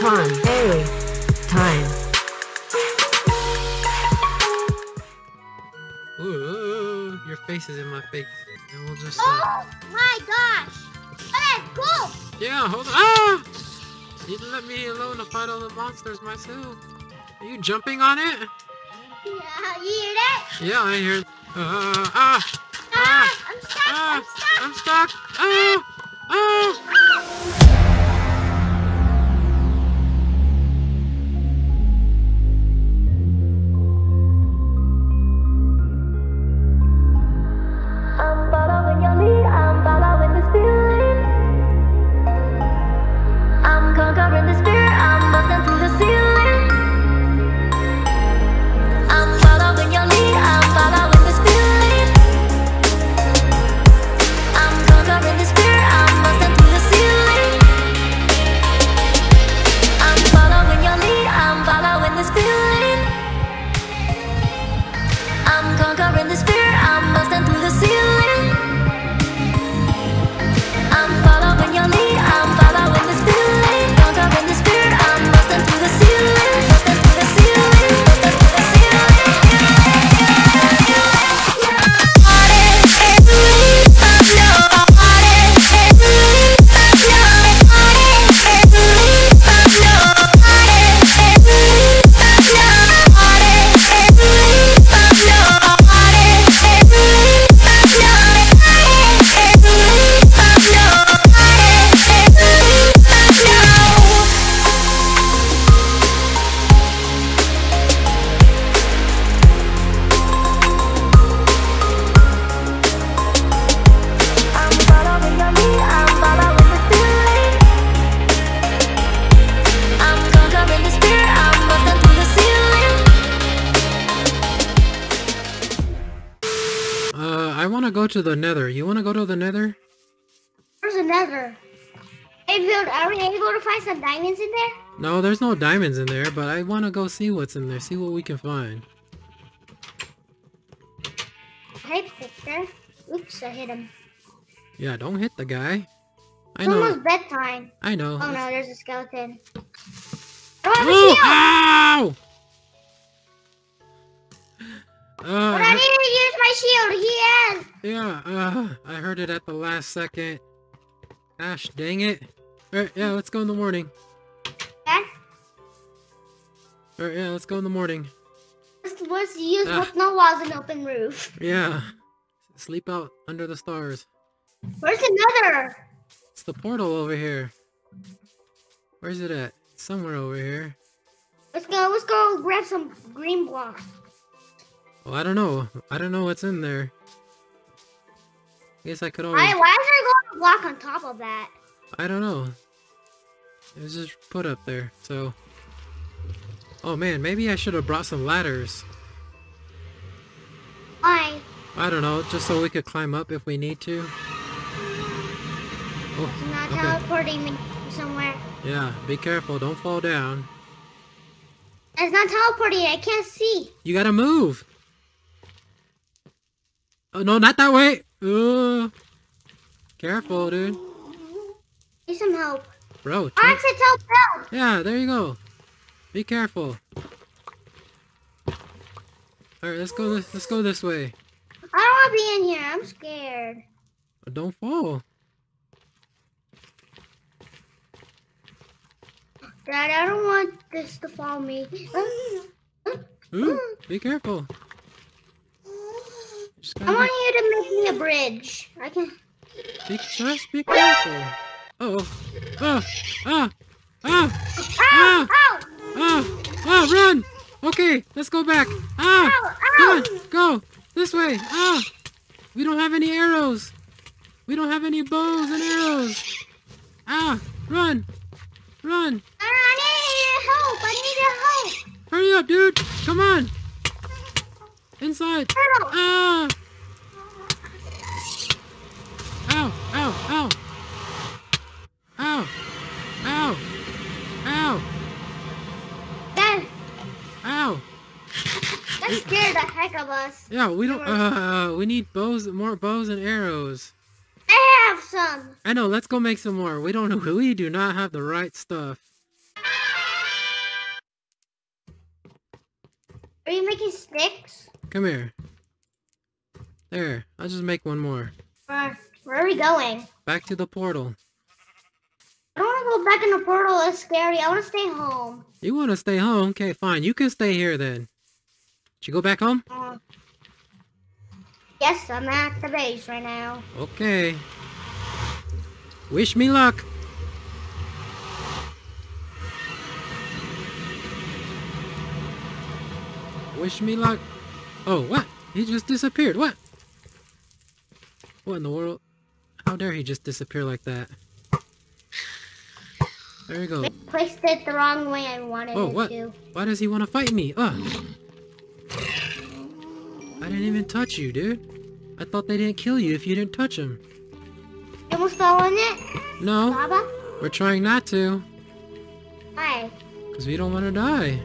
Come on. Hey. Time. Ooh, your face is in my face. And we'll just. Uh, Oh my gosh! Let's go! yeah, hold on. Ah! You didn't let me alone to fight all the monsters myself. Are you jumping on it? Yeah, you hear that? Yeah, I hear. Uh, ah! Ah, Ah! I'm stuck! Ah! I'm stuck! I'm stuck! Ah! Ah! To the nether. You want to go to the nether? There's another. Hey, Build, are we able to find some diamonds in there? No, there's no diamonds in there, but I want to go see what's in there. See what we can find. Hey, Victor. Oops, I hit him. Yeah, don't hit the guy. I It's know. almost bedtime. I know. Oh no, there's a skeleton. I don't oh, a Oh! Ow! My shield. He has. yeah, uh, I heard it at the last second. Gosh, dang it. Alright, yeah, let's go in the morning. Dad, Alright, yeah, let's go in the morning. let's, let's use Ah. with no walls and open roof. Yeah. Sleep out under the stars. Where's another? It's the portal over here. Where's it at? It's somewhere over here. Let's go. Let's go grab some green blocks. Well, I don't know. I don't know what's in there. I Guess I could always... Why, why is there going a block on top of that? I don't know. It was just put up there, so... Oh man, maybe I should have brought some ladders. Why? I don't know, just so we could climb up if we need to. Oh, it's Oh, not okay. teleporting me somewhere. Yeah, be careful, don't fall down. It's not teleporting. I can't see. You gotta move! Oh no, not that way! Ugh. Careful, dude. Need some help. Bro, Oh, turn- it's a teleport. Yeah, there you go. Be careful. Alright, let's go this let's go this way. I don't want to be in here. I'm scared. Don't fall. Dad, I don't want this to follow me. Ooh, be careful. I want you to make me a bridge. I can. be, just be careful. Uh oh. Ah! Ah! Ah! Ow! Ow! Ah! Ah! Run! Okay, let's go back. Ah! Ow! Come Ow! on, go this way. Ah! We don't have any arrows. We don't have any bows and arrows. Ah! Run! Run! I need help. I need help. Hurry up, dude! Come on! Inside! Turtle. Ah! ow, ow. Ow. Ow. Ow. Dad. Ow. That scared the heck of us. Yeah, we don't, uh, we need bows, more bows and arrows. I have some. I know, let's go make some more. We don't, we do not have the right stuff. Are you making sticks? Come here. There, I'll just make one more where are we going? Back to the portal. I don't want to go back in the portal. It's scary. I want to stay home. You want to stay home? Okay, fine. You can stay here then. Did you go back home? Uh, yes, I'm at the base right now. Okay. Wish me luck. Wish me luck. Oh, what? He just disappeared. What? What in the world? How dare he just disappear like that? There you go. I placed it the wrong way I wanted Oh, it what? to. Why does he want to fight me? Ugh. I didn't even touch you, dude. I thought they didn't kill you if you didn't touch them. You almost fell in it, No, Baba? we're trying not to. Hi. Because we don't want to die.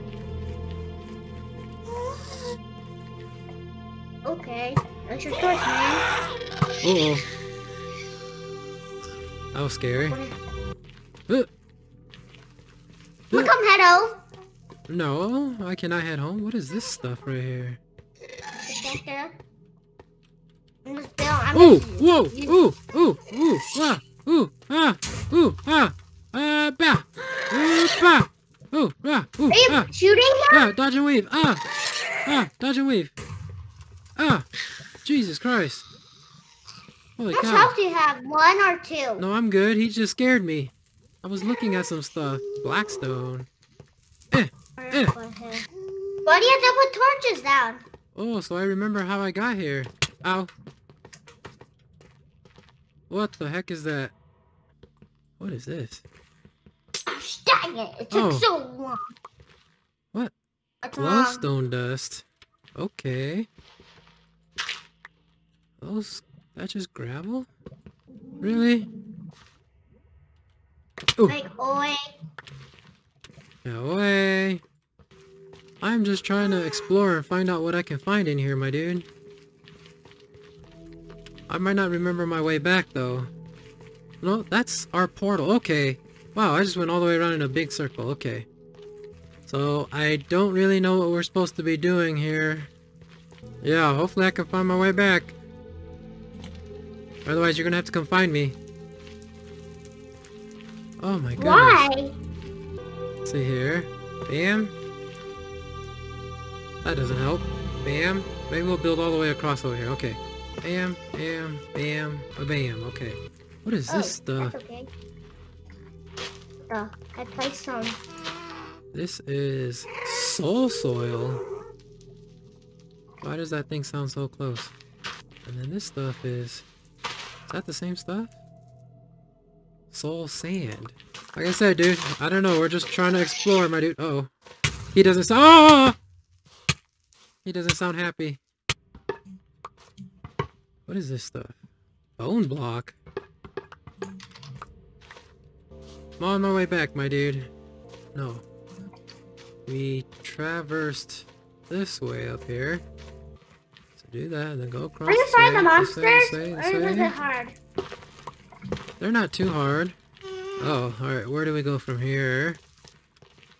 Okay. That's your choice, man. Uh-oh. That was scary. Look, I'm Hedo. no, I cannot head home. What is this stuff right here? I'm just built. I'm Ooh, just- whoa, ooh, ooh, ooh, ah, ooh, ah, ooh, ah, ah, bah, ooh, bah, ooh, ah, ooh, Are you ah, shooting him? ah, dodge and weave, ah, ah, dodge and weave, ah, Jesus Christ. Holy How much cow. health do you have? One or two? No, I'm good. He just scared me. I was looking at some stuff. Blackstone. Eh. eh. Why do you have to put torches down? Oh, so I remember how I got here. Ow. What the heck is that? What is this? Gosh, dang it! It took Oh. so long. What? It's long. Glowstone dust. Okay. Those, that's just gravel? Really? Ooh. Like, oi. No way. I'm just trying to explore and find out what I can find in here, my dude. I might not remember my way back, though. No, that's our portal. Okay. Wow, I just went all the way around in a big circle. Okay. So, I don't really know what we're supposed to be doing here. Yeah, hopefully I can find my way back. Otherwise, you're gonna have to come find me. Oh my goodness. Why? See here. Bam. That doesn't help. Bam. Maybe we'll build all the way across over here. Okay. Bam, bam, bam, a bam. Okay. What is Oh, this stuff? That's okay. Oh, I placed some. This is soul soil. Why does that thing sound so close? And then this stuff is... Is that the same stuff? Soul sand. Like I said, dude, I don't know. We're just trying to explore, my dude. Oh. He doesn't sound... Oh! He doesn't sound happy. What is this stuff? Bone block? I'm on my way back, my dude. No. We traversed this way up here. Do that and then go across Are you find the monsters? way, this way, Or is it hard? They're not too hard. Oh, alright, where do we go from here?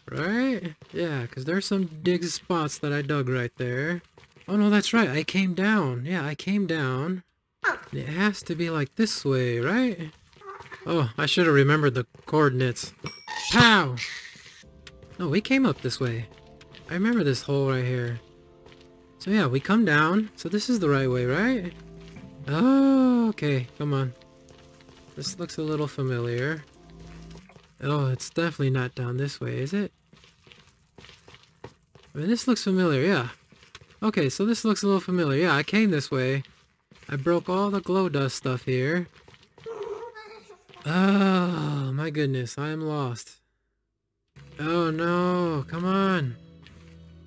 Right? Yeah, because there's some dig spots that I dug right there. Oh no, that's right, I came down. Yeah, I came down. And It has to be like this way, right? Oh, I should have remembered the coordinates. Pow! No, we came up this way. I remember this hole right here. So yeah, we come down. So this is the right way, right? Oh, okay. Come on. This looks a little familiar. Oh, it's definitely not down this way, is it? I mean, this looks familiar, yeah. Okay, so this looks a little familiar. Yeah, I came this way. I broke all the glow dust stuff here. Oh, my goodness, I am lost. Oh no, come on.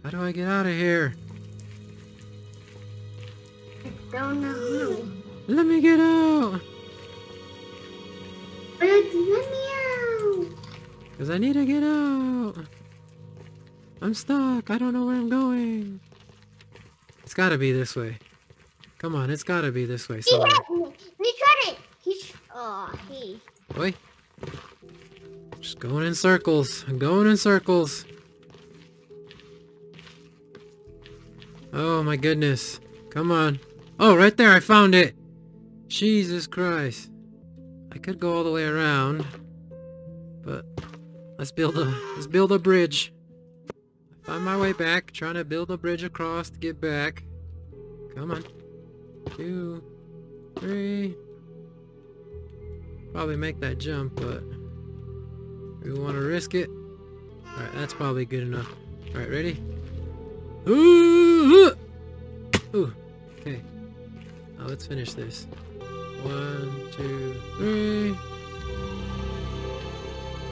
How do I get out of here? Don't know who. Let me get out! Let me out. Because I need to get out. I'm stuck. I don't know where I'm going. It's gotta be this way. Come on, it's gotta be this way He somewhere. He tried it. He's oh, he. Oi. Just going in circles. I'm going in circles. Oh my goodness. Come on. Oh, right there, I found it. Jesus Christ. I could go all the way around, but let's build a let's build a bridge. Find my way back, trying to build a bridge across to get back. Come on. Two, three. Probably make that jump, but we want to risk it. Alright, that's probably good enough. Alright, ready? Ooh, ooh. Okay. Now let's finish this. One, two, three.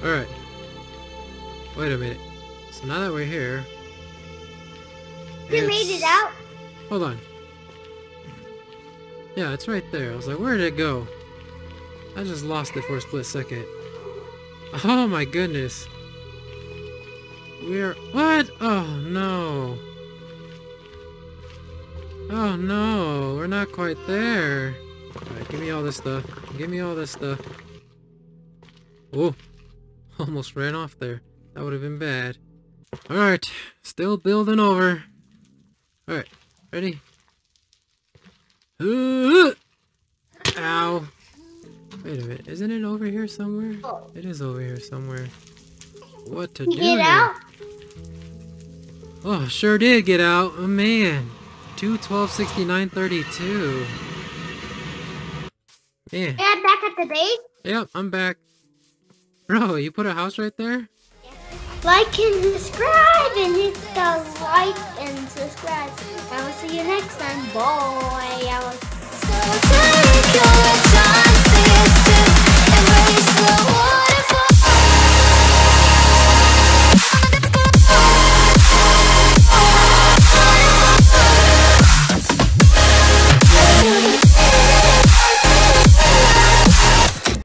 Alright. Wait a minute. So now that we're here. We made it out. Hold on. Yeah, it's right there. I was like, where did it go? I just lost it for a split second. Oh my goodness. We're... What? Oh no. Oh no, not quite there. Alright, give me all this stuff. Give me all this stuff. Oh, almost ran off there. That would have been bad. Alright, still building over. Alright, ready? Uh, Ow. Wait a minute, isn't it over here somewhere? It is over here somewhere. What to do get here? out. Oh, sure did get out. Oh man. Two twelve sixty nine thirty two. Yeah. Yeah. Back at the base? Yep, I'm back. Bro, you put a house right there? Like and subscribe and hit the like and subscribe. I will see you next time. Bye. I.